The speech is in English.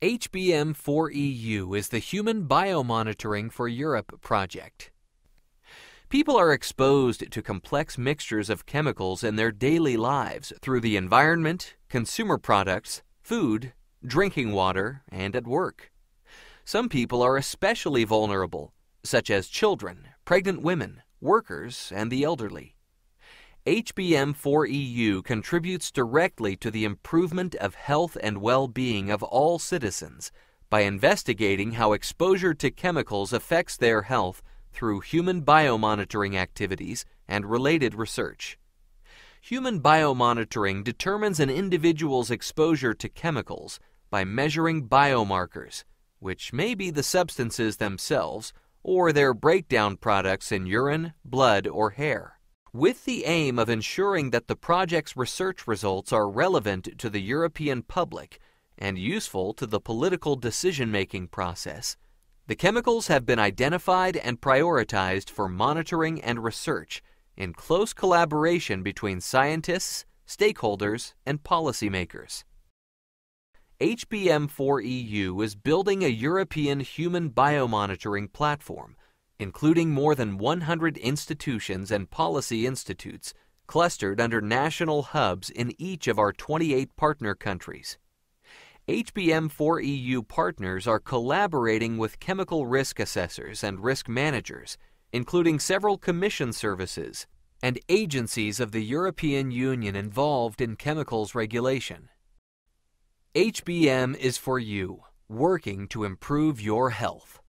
HBM4EU is the Human Biomonitoring for Europe project. People are exposed to complex mixtures of chemicals in their daily lives through the environment, consumer products, food, drinking water, and at work. Some people are especially vulnerable, such as children, pregnant women, workers, and the elderly. HBM4EU contributes directly to the improvement of health and well-being of all citizens by investigating how exposure to chemicals affects their health through human biomonitoring activities and related research. Human biomonitoring determines an individual's exposure to chemicals by measuring biomarkers, which may be the substances themselves or their breakdown products in urine, blood, or hair with the aim of ensuring that the project's research results are relevant to the European public and useful to the political decision-making process. The chemicals have been identified and prioritized for monitoring and research in close collaboration between scientists, stakeholders, and policymakers. HBM4EU is building a European human biomonitoring platform including more than 100 institutions and policy institutes clustered under national hubs in each of our 28 partner countries. HBM4EU partners are collaborating with chemical risk assessors and risk managers, including several commission services and agencies of the European Union involved in chemicals regulation. HBM is for you, working to improve your health.